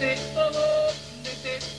vete todo, vete.